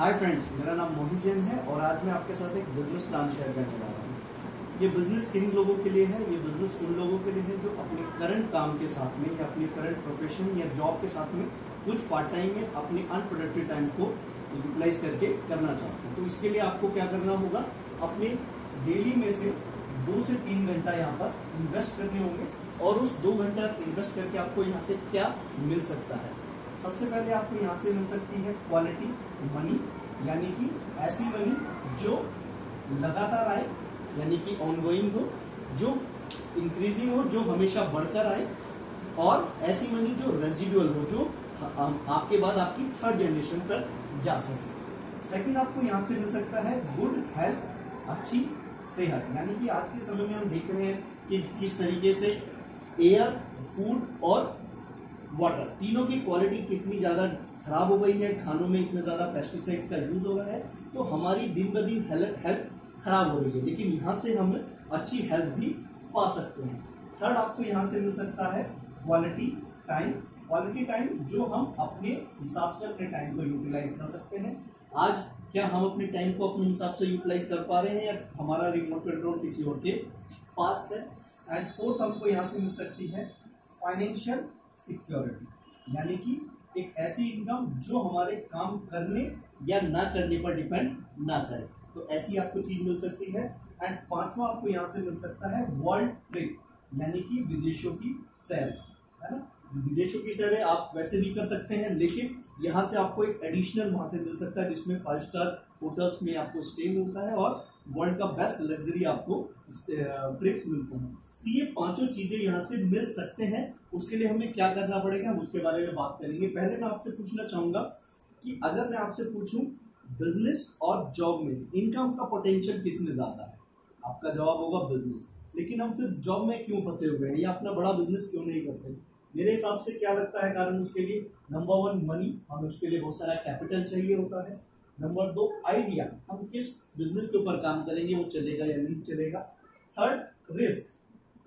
Hi friends मेरा नाम मोहित जैन है और आज मैं आपके साथ एक बिज़नेस प्लान शेयर करने रहा हूँ। ये बिज़नेस किन लोगों के लिए है? ये बिज़नेस उन लोगों के लिए है जो अपने करंट काम के साथ में या अपने करंट प्रोफेशन या जॉब के साथ में कुछ पार्ट टाइम में अपने अनप्रोडक्टिव टाइम को यूटिलाइज करके करना चाहते हैं। तो इसके लिए आपको क्या करना होगा? अपने डेली में से दो से तीन घंटा यहाँ पर इन्वेस्ट करने होंगे और उस दो घंटा इन्वेस्ट करके आपको यहाँ से क्या मिल सकता है? सबसे पहले आपको यहाँ से मिल सकती है क्वालिटी मनी यानी कि ऐसी मनी जो लगातार आए, यानी कि ऑनगोइंग हो, जो इंक्रीजिंग हो, जो हमेशा बढ़कर आए, और ऐसी मनी जो रेजिडुअल हो, जो आपके बाद आपकी थर्ड जनरेशन तक जा सके। सेकंड आपको यहाँ से मिल सकता है गुड हेल्थ अच्छी सेहत, यानी कि आज के समय में हम देख रहे हैं कि किस तरीके से एयर फ़ूड और वाटर तीनों की क्वालिटी कितनी ज़्यादा खराब हो गई है, खानों में इतना ज़्यादा पेस्टिसाइड्स का यूज़ हो रहा है तो हमारी दिन ब दिन हेल्थ खराब हो रही है। लेकिन यहाँ से हम अच्छी हेल्थ भी पा सकते हैं। थर्ड आपको यहाँ से मिल सकता है क्वालिटी टाइम क्वालिटी टाइम जो हम अपने हिसाब से अपने टाइम को यूटिलाइज कर सकते हैं। आज क्या हम अपने टाइम को अपने हिसाब से यूटिलाइज कर पा रहे हैं या हमारा रिमोट कंट्रोल किसी और के पास है? एंड फोर्थ हमको यहाँ से मिल सकती है फाइनेंशियल सिक्योरिटी यानी कि एक ऐसी इनकम जो हमारे काम करने या ना करने पर डिपेंड ना करे। तो ऐसी आपको चीज़ मिल सकती है। एंड पांचवा आपको यहाँ से मिल सकता है वर्ल्ड ट्रिप यानी कि विदेशों की सैर, है ना? विदेशों की सैर आप वैसे भी कर सकते हैं, लेकिन यहाँ से आपको एक एडिशनल वहाँ से मिल सकता है, जिसमें फाइव स्टार होटल्स में आपको स्टे मिलता है और वर्ल्ड का बेस्ट लग्जरी आपको ट्रिप्स मिलते हैं। तो ये पाँचों चीज़ें यहाँ से मिल सकते हैं। उसके लिए हमें क्या करना पड़ेगा, हम उसके बारे में बात करेंगे। पहले मैं आपसे पूछना चाहूँगा कि अगर मैं आपसे पूछूँ बिज़नेस और जॉब में इनकम का पोटेंशियल किसमें ज़्यादा है? आपका जवाब होगा बिज़नेस लेकिन हम सिर्फ़ जॉब में क्यों फंसे हुए हैं? या अपना बड़ा बिज़नेस क्यों नहीं करते मेरे हिसाब से क्या लगता है कारण उसके लिए? नंबर वन मनी हमें उसके लिए बहुत सारा कैपिटल चाहिए होता है। नंबर दो आइडिया हम किस बिज़नेस के ऊपर काम करेंगे, वो चलेगा या नहीं चलेगा? थर्ड रिस्क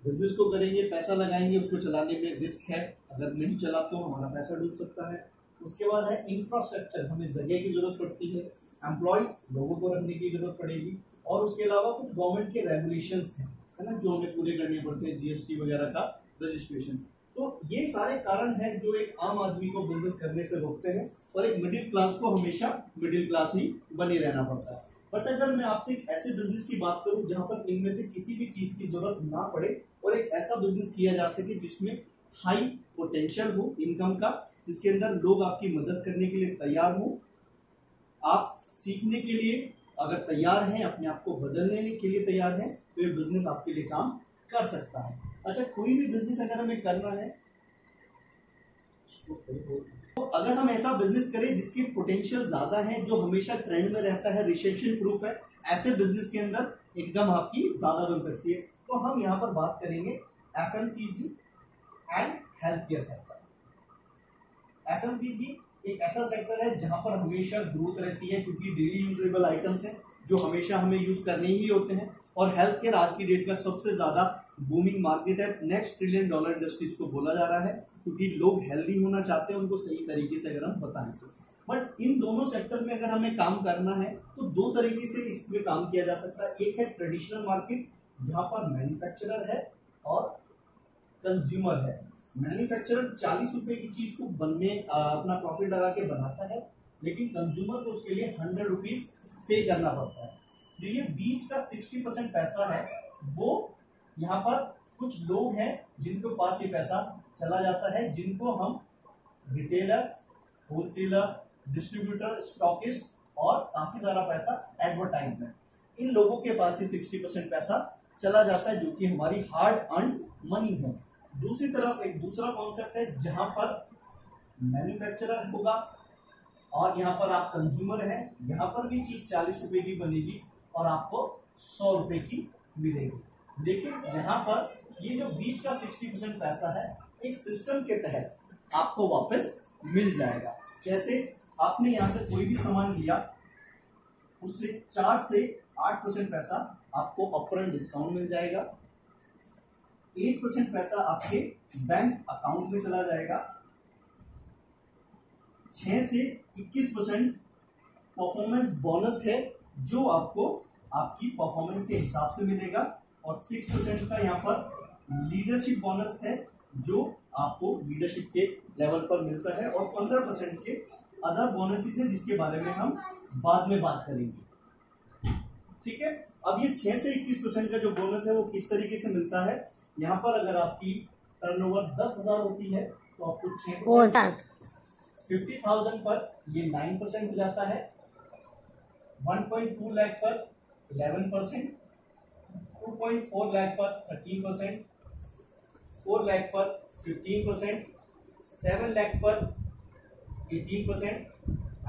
बिज़नेस को करेंगे, पैसा लगाएँगे, उसको चलाने में रिस्क है। अगर नहीं चला तो हमारा पैसा डूब सकता है। उसके बाद है इंफ्रास्ट्रक्चर हमें जगह की ज़रूरत पड़ती है। एम्प्लॉयज़ लोगों को रखने की ज़रूरत पड़ेगी। और उसके अलावा कुछ गवर्नमेंट के रेगुलेशन हैं, है ना, जो हमें पूरे करने पड़ते हैं जीएसटी वगैरह का रजिस्ट्रेशन तो ये सारे कारण हैं जो एक आम आदमी को बिज़नेस करने से रोकते हैं। और एक मिडिल क्लास को हमेशा मिडिल क्लास ही बने रहना पड़ता है। बट अगर मैं आपसे एक ऐसे बिज़नेस की बात करूँ, जहाँ पर इनमें से किसी भी चीज़ की ज़रूरत ना पड़े, और एक ऐसा बिज़नेस किया जा सके जिसमें हाई पोटेंशियल हो इनकम का, जिसके अंदर लोग आपकी मदद करने के लिए तैयार हो, आप सीखने के लिए अगर तैयार हैं, अपने आप को बदलने के लिए तैयार हैं तो ये बिज़नेस आपके लिए काम कर सकता है। अच्छा कोई भी बिज़नेस अगर हमें करना है तो अगर हम ऐसा बिज़नेस करें जिसकी पोटेंशियल ज़्यादा है, जो हमेशा ट्रेंड में रहता है रिसेशन प्रूफ है, ऐसे बिज़नेस के अंदर इनकम आपकी ज़्यादा बन सकती है। तो हम यहाँ पर बात करेंगे F M C G and health care sector F M C G एक ऐसा सेक्टर है जहाँ पर हमेशा ग्रोथ रहती है, क्योंकि डेली यूजेबल आइटम्स हैं, जो हमेशा हमें यूज़ करने ही होते हैं। और हेल्थ केयर आज की डेट का सबसे ज़्यादा बूमिंग मार्केट है। नेक्स्ट ट्रिलियन डॉलर इंडस्ट्रीज़ को बोला जा रहा है। क्योंकि लोग हेल्दी होना चाहते हैं, उनको सही तरीके से अगर हम बताएँ तो। बट इन दोनों सेक्टर में अगर हमें काम करना है तो दो तरीके से इसमें काम किया जा सकता है। एक है ट्रेडिशनल मार्केट जहाँ पर मैन्युफैक्चरर है और कंज्यूमर है। मैन्युफैक्चरर चालीस रुपए की चीज़ को बनने अपना प्रॉफिट लगा के बनाता है, लेकिन कंज्यूमर को उसके लिए हंड्रेड रुपीज़ पे करना पड़ता है। जो ये बीच का सिक्सटी परसेंट पैसा है, वो यहाँ पर कुछ लोग हैं जिनके पास ये पैसा चला जाता है, जिनको हम रिटेलर होलसेलर डिस्ट्रीब्यूटर स्टॉकिस्ट और काफ़ी सारा पैसा एडवर्टाइजमेंट इन लोगों के पास ही सिक्सटी परसेंट पैसा चला जाता है, जो कि हमारी हार्ड अर्न मनी है। दूसरी तरफ़ एक दूसरा कॉन्सेप्ट है, जहाँ पर मैन्युफैक्चरर होगा और यहाँ पर आप कंज्यूमर है, यहाँ पर भी चीज़ चालीस रुपए की बनेगी और आपको सौ रुपए की मिलेगी। लेकिन यहाँ पर ये जो बीच का सिक्सटी परसेंट पैसा है एक सिस्टम के तहत आपको वापस मिल जाएगा। जैसे आपने यहाँ से कोई भी सामान लिया, उससे चार से आठ परसेंट पैसा आपको अपफ्रंट डिस्काउंट मिल जाएगा। एट परसेंट पैसा आपके बैंक अकाउंट में चला जाएगा। छह से इक्कीस परसेंट परफॉर्मेंस बोनस है, जो आपको आपकी परफॉर्मेंस के हिसाब से मिलेगा। और सिक्स परसेंट का यहाँ पर लीडरशिप बोनस है जो आपको लीडरशिप के लेवल पर मिलता है और पंद्रह परसेंट के अदर बोनसेस है जिसके बारे में हम बाद में बात करेंगे। ठीक है? अब ये छह से इक्कीस परसेंट का जो बोनस है वो किस तरीके से मिलता है? यहाँ पर अगर आपकी टर्नओवर दस हज़ार होती है तो आपको छह फिफ्टी थाउज़ेंड पर ये नाइन परसेंट हो जाता है। वन पॉइंट टू लैख पर eleven percent two point four lakh पर थर्टीन परसेंट फोर लैख पर फिफ्टीन परसेंट, सेवन लैख पर eighteen percent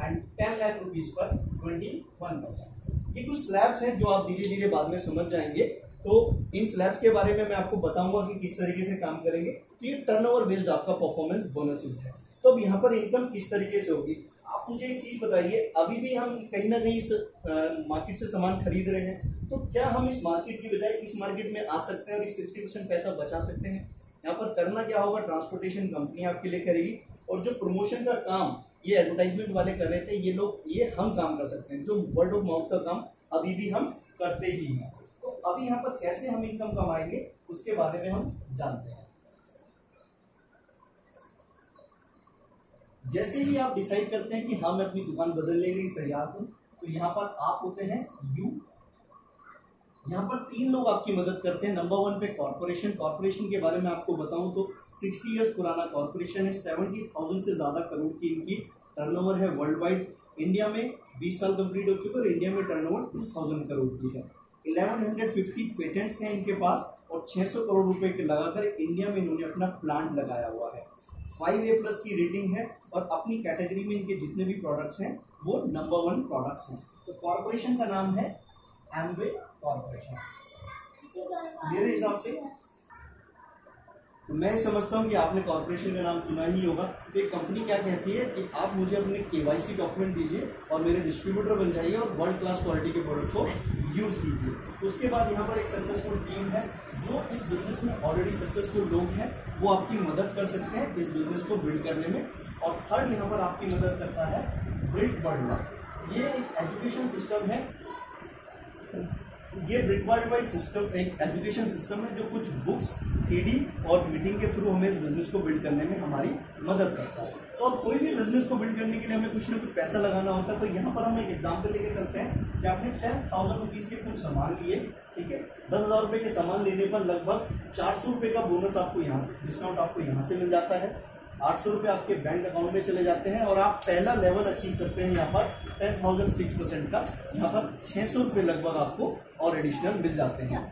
and ten lakh rupees पर ट्वेंटी वन परसेंट ये कुछ स्लैब्स हैं जो आप धीरे धीरे बाद में समझ जाएँगे। तो इन स्लैब के बारे में मैं आपको बताऊँगा कि किस तरीके से काम करेंगे। तो ये टर्नओवर बेस्ड आपका परफॉर्मेंस बोनसेस है। तो अब यहाँ पर इनकम किस तरीके से होगी? आप मुझे एक चीज़ बताइए, अभी भी हम कहीं ना कहीं इस मार्केट से सामान खरीद रहे हैं तो क्या हम इस मार्केट की बजाय इस मार्केट में आ सकते हैं और इस सिक्सटी परसेंट पैसा बचा सकते हैं? यहाँ पर करना क्या होगा? ट्रांसपोर्टेशन कंपनी आपके लिए करेगी। और जो प्रमोशन का काम ये एडवर्टाइजमेंट वाले कर रहे थे, ये लोग, ये हम काम कर सकते हैं। जो वर्ड ऑफ़ माउथ का काम अभी भी हम करते ही हैं। तो अभी यहाँ पर कैसे हम इनकम कमाएँगे, उसके बारे में हम जानते हैं। जैसे ही आप डिसाइड करते हैं कि हम अपनी दुकान बदलने के लिए तैयार हूँ तो यहाँ पर आप होते हैं यू यहाँ पर तीन लोग आपकी मदद करते हैं। नंबर वन पे कॉर्पोरेशन कॉर्पोरेशन के बारे में आपको बताऊँ तो 60 इयर्स पुराना कॉर्पोरेशन है। सेवेंटी थाउज़ेंड से ज़्यादा करोड़ की इनकी टर्नओवर है वर्ल्ड वाइड इंडिया में 20 साल कंप्लीट हो चुके और इंडिया में टर्नओवर 2000 करोड़ की है। 1150 पेटेंट्स हैं इनके पास और 600 करोड़ रुपए के लगाकर इंडिया में इन्होंने अपना प्लांट लगाया हुआ है। फाइव ए प्लस की रेटिंग है और अपनी कैटेगरी में इनके जितने भी प्रोडक्ट्स हैं, वो नंबर वन प्रोडक्ट्स हैं। तो कॉर्पोरेशन का नाम है एमवे कॉर्पोरेशन मेरे हिसाब से मैं समझता हूँ कि आपने कॉर्पोरेशन का नाम सुना ही होगा तो एक कंपनी क्या कहती है कि आप मुझे अपने केवाईसी डॉक्यूमेंट दीजिए और मेरे डिस्ट्रीब्यूटर बन जाइए और वर्ल्ड क्लास क्वालिटी के प्रोडक्ट को यूज़ कीजिए। उसके बाद यहाँ पर एक सक्सेसफुल टीम है जो इस बिज़नेस में ऑलरेडी सक्सेसफुल लोग हैं वो आपकी मदद कर सकते हैं इस बिज़नेस को बिल्ड करने में। और थर्ड यहाँ पर आपकी मदद करता है ब्रिट वर्ल्ड ये एक एजुकेशन सिस्टम है ये ब्रिट वाइड सिस्टम एक एजुकेशन सिस्टम है जो कुछ बुक्स सीडी और मीटिंग के थ्रू हमें इस बिज़नेस को बिल्ड करने में हमारी मदद करता है। तो अब कोई भी बिज़नेस को बिल्ड करने के लिए हमें कुछ ना कुछ पैसा लगाना होता है तो यहाँ पर हम एक एग्ज़ाम्पल लेके चलते हैं कि आपने टेन थाउज़ेंड रुपीज़ के कुछ सामान लिए, ठीक है? दस हज़ार रुपए के सामान लेने पर लगभग चार सौ रुपए का बोनस आपको यहाँ से डिस्काउंट आपको यहाँ से मिल जाता है। आठ सौ रुपये आपके बैंक अकाउंट में चले जाते हैं और आप पहला लेवल अचीव करते हैं यहाँ पर। टेन थाउज़ेंड सिक्स परसेंट का यहाँ पर सौ रुपये लगभग आपको और एडिशनल मिल जाते हैं।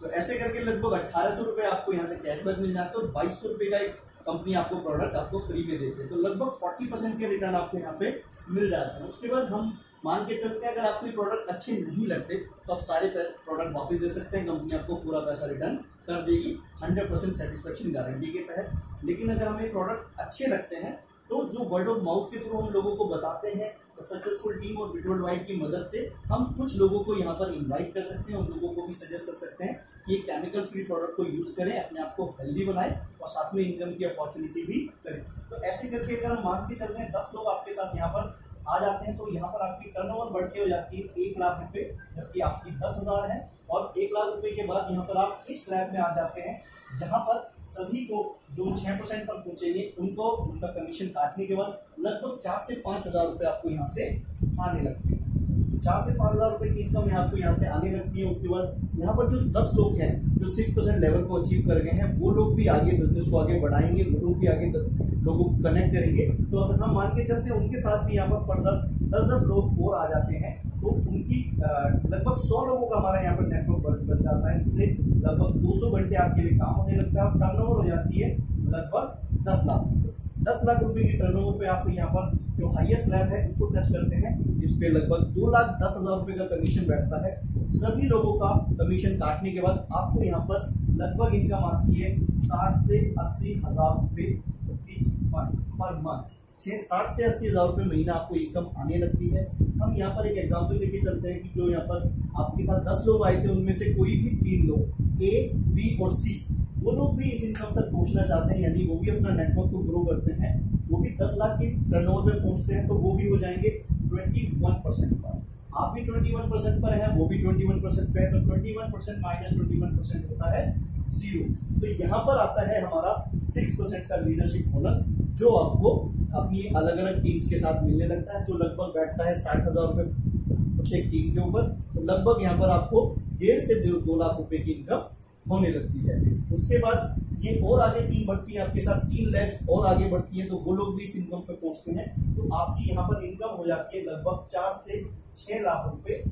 तो ऐसे करके लगभग अट्ठारह सौ रुपये आपको यहाँ से कैशबैक मिल जाता है और बाईस सौ रुपये का एक कंपनी आपको प्रोडक्ट आपको फ्री में देते हैं। तो लगभग फोर्टी परसेंट के रिटर्न आपको यहाँ पे मिल जाते हैं। उसके बाद हम मान के चलते हैं, अगर आपको ये प्रोडक्ट अच्छे नहीं लगते तो आप सारे प्रोडक्ट वापस दे सकते हैं। कंपनी आपको पूरा पैसा रिटर्न कर देगी। हंड्रेड परसेंट सेटिस्फेक्शन गारंटी के तहत। लेकिन अगर हमें प्रोडक्ट अच्छे लगते हैं तो जो वर्ड ऑफ़ माउथ के थ्रू हम लोगों को बताते हैं सक्सेसफुल टीम और विटोल्ड वाइड की मदद से हम कुछ लोगों को यहाँ पर इनवाइट कर सकते हैं, उन लोगों को भी सजेस्ट कर सकते हैं कि ये केमिकल फ्री प्रोडक्ट को यूज़ करें, अपने आप को हेल्दी बनाए, और साथ में इनकम की अपॉर्चुनिटी भी करें। तो ऐसे करके अगर हम मान के चलते हैं, दस लोग आपके साथ यहाँ पर आ जाते हैं तो यहाँ पर आपकी टर्नओवर बढ़ के हो जाती है एक लाख रुपये जबकि आपकी दस हज़ार है, और एक लाख रुपये के बाद यहाँ पर आप इस स्लैब में आ जाते हैं जहाँ पर सभी को जो छह परसेंट पर पहुँचेंगे, उनको उनका कमीशन काटने के बाद लगभग चार से पाँच हज़ार रुपए आपको यहाँ से आने लगते हैं। चार से पाँच हज़ार रुपए की इनकम यहाँ आपको यहाँ से आने लगती है। उसके बाद यहाँ पर जो दस लोग हैं, जो सिक्स परसेंट लेवल को अचीव कर गए हैं, वो लोग भी आगे बिज़नेस को आगे बढ़ाएँगे, वो लोग भी आगे लोगों को कनेक्ट करेंगे। तो अगर हम मान के चलते हैं, उनके साथ भी यहाँ पर फर्दर दस दस लोग और आ जाते हैं तो उनकी लगभग सौ लोगों का हमारा यहाँ पर नेटवर्क बन जाता है, जिससे लगभग दो सौ घंटे आपके लिए काम होने लगता है टर्न हो जाती है लगभग दस लाख दस लाख रुपए की टर्नओवर पे आप यहाँ पर जो हाईएस्ट लैब है, उसको टच करते हैं, जिसपे लगभग दो लाख दस हज़ार रुपए का कमीशन बैठता है। सभी लोगों का कमीशन काटने के बाद आपको यहाँ पर लगभग इनकम आती है साठ से अस्सी हज़ार रुपए प्रति मंथ पर मंथ छह, साठ से अस्सी हज़ार रुपये महीना आपको इनकम आने लगती है। हम यहाँ पर एक एग्ज़ाम्पल लेके चलते हैं कि जो यहाँ पर आपके साथ दस लोग आए थे, उनमें से कोई भी तीन लोग ए बी और सी वो लोग भी इस इनकम तक पहुँचना चाहते हैं, यानी वो भी अपना नेटवर्क को ग्रो करते हैं। वो भी दस लाख की टर्नओवर पे पहुँचते हैं तो वो भी हो जाएँगे ट्वेंटी वन परसेंट पर। आप भी ट्वेंटी वन परसेंट पर है, वो भी ट्वेंटी वन परसेंट पर है तो twenty one percent minus twenty one percent होता है ज़ीरो तो यहाँ पर आता है हमारा सिक्स परसेंट का लीडरशिप बोनस जो आपको अपनी अलग अलग टीम्स के साथ मिलने लगता है, जो लगभग बैठता है साठ हज़ार रुपए प्रत्येक टीम के ऊपर तो लगभग यहाँ पर आपको डेढ़ से दो लाख रुपए की इनकम होने लगती है। उसके बाद ये और आगे टीम बढ़ती है, आपके साथ तीन लैक्स और आगे बढ़ती है तो वो लोग भी इस इनकम पे पहुँचते हैं। तो आपकी यहाँ पर इनकम हो जाती है लगभग चार से छह लाख रुपए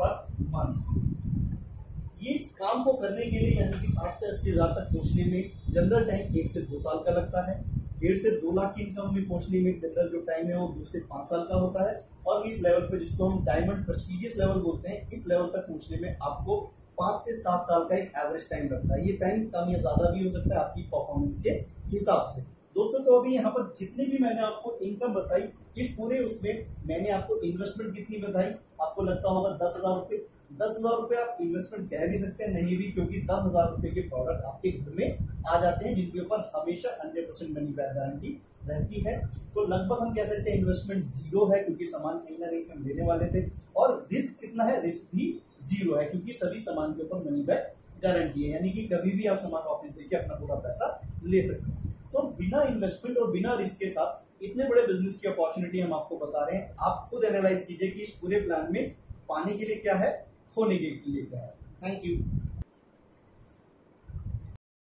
पर मंथ इस काम को करने के लिए यानी कि साठ से अस्सी हज़ार तक पहुँचने में जनरल टाइम एक से दो साल का लगता है। डेढ़ से दो लाख की इनकम में पहुँचने में जनरल जो टाइम है वो दो से पाँच साल का होता है। और इस लेवल पे जिसको हम डायमंड प्रेस्टिजियस लेवल बोलते हैं, इस लेवल तक पहुँचने में आपको पाँच से सात साल का एक एवरेज टाइम लगता है। ये टाइम कम या ज़्यादा भी हो सकता है आपकी परफॉर्मेंस के हिसाब से। दोस्तों तो अभी यहाँ पर जितने भी मैंने आपको इनकम बताई, इस पूरे उसमें मैंने आपको इन्वेस्टमेंट कितनी बताई? आपको लगता होगा दस हज़ार रुपए दस हज़ार रुपए आप इन्वेस्टमेंट कह भी सकते हैं, नहीं भी, क्योंकि दस हज़ार रुपए के प्रोडक्ट आपके घर में आ जाते हैं, जिनके ऊपर हमेशा hundred percent money back guarantee रहती है। तो लगभग हम कह सकते हैं इन्वेस्टमेंट ज़ीरो है, क्योंकि सामान कहीं ना कहीं से हम लेने वाले थे। और रिस्क कितना है? रिस्क भी ज़ीरो है, क्योंकि सभी सामान के ऊपर मनी बैक गारंटी है। यानी कि कभी भी आप सामान वापस देके अपना पूरा पैसा ले सकते हैं। तो बिना इन्वेस्टमेंट और बिना रिस्क के साथ इतने बड़े बिज़नेस की अपॉर्चुनिटी हम आपको बता रहे हैं। आप खुद एनालाइज कीजिए कि इस पूरे प्लान में पाने के लिए क्या है? खोने के लिए कहा थैंक यू